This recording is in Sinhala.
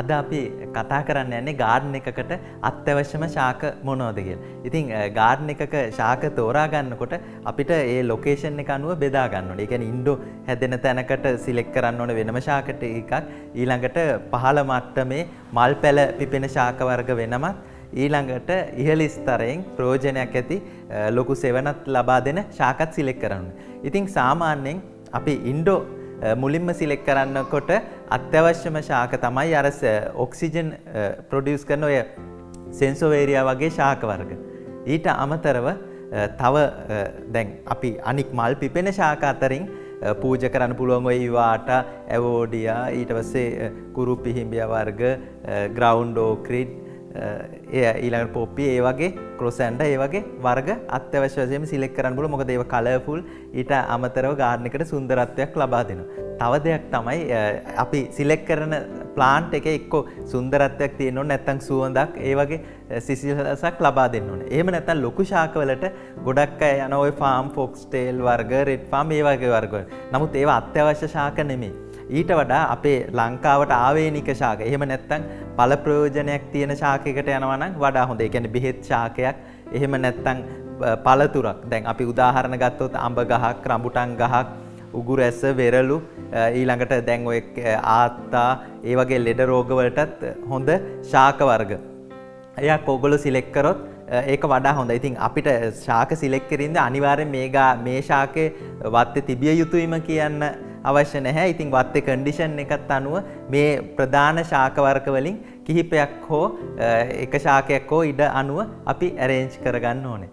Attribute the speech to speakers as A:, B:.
A: අද අපි කතා කරන්න යන්නේ ගාඩන් එකකට අත්‍යවශ්‍යම ශාක මොනවද කියලා. ඉතින් ගාඩන් එකක ශාක තෝරා ගන්නකොට අපිට ඒ ලොකේෂන් එක අනුව බෙදා ගන්න ඕනේ. ඒ කියන්නේ ඉන්ඩෝ හැදෙන තැනකට සිලෙක්ට් කරන්න ඕනේ වෙනම ශාක එකක්. ඊළඟට පහළ මට්ටමේ මල් පැල පිපෙන ශාක වර්ග වෙනමත් ඊළඟට ඉහළ ස්තරයෙන් ප්‍රයෝජනයක් ඇති ලොකු සෙවනත් ලබා දෙන ශාකත් සිලෙක් කරන්න. ඉතිං සාමාන්‍යයෙන් අපි ඉන්ඩෝ මුලින්ම සිලෙක් කරන්නකොට අත්‍යවශ්‍යම ශාක තමයි අර ඔක්සිජන් ප්‍රොඩියස් කරන ඔය සෙන්සෝවේරයා වගේ ශාක වර්ග. ඊට අමතරව තව දැන් අපි අනික් මල් පිපෙන ශාක අතරින් පූජ කරන්න පුළුවන් ඔය ඉවාට ඇවෝඩියා ඊට පස්සේ කුරු පිහිම්බිය වර්ග ග්‍රවුන්්ඩෝ ක්‍රිඩ් එය ඊළඟට පොප්පි ඒ වගේ ක්‍රොසැන්ඩ ඒ වගේ වර්ග අත්‍යවශ්‍යයෙන් සිලෙක් කරන්න පුළුවන් මොකද ඒව කලර්ෆුල් ඊට අමතරව ගාඩන් එකට සුන්දරත්වයක් ලබා දෙනවා. තව දෙයක් තමයි අපි සිලෙක් කරන ප්ලාන්ට් එක එක්ක සුන්දරත්වයක් තියෙන්න ඕනේ නැත්නම් සුවඳක් ඒ වගේ සිසිලසක් ලබා දෙන්න ඕනේ. එහෙම නැත්නම් ලොකු ශාකවලට ගොඩක් අය යන ওই ෆාම් ෆොක්ස් ටේල් වර්ග, රෙඩ් ෆාම් ඒ වගේ වර්ග. නමුත් ඒවා අත්‍යවශ්‍ය ශාක නෙමෙයි. ඊට වඩා අපේ ලංකාවට ආවේනික ශාක. එහෙම නැත්නම් පළ ප්‍රයෝජනයක් තියෙන ශාකයකට යනවා නම් වඩා හොඳ. ඒ කියන්නේ බෙහෙත් ශාකයක්. එහෙම නැත්නම් පළතුරක්. දැන් අපි උදාහරණ ගත්තොත් අඹ ගහක්, රඹුටන් ගහක්, උගුරැස, වෙරළු ඊළඟට දැන් ඔය ආත්තා ඒ වගේ ලෙඩ රෝගවලටත් හොඳ ශාක වර්ග. එයක් ඕගොල්ලෝ සිලෙක්ට් කරොත් ඒක වඩා හොඳ. ඉතින් අපිට ශාක සිලෙක්ට් කිරින්ද අනිවාර්යෙන් මේගා මේ ශාකේ වත්තේ තිබිය යුතුයිම කියන්න අවශ්‍ය නැහැ. ඉතින් වත්තේ කන්ඩිෂන් එකත් අනුව මේ ප්‍රධාන ශාක වර්ග වලින් කිහිපයක් හෝ එක ශාකයක් හෝ ඉඩ අනුව අපි ඇරේන්ජ් කරගන්න ඕනේ.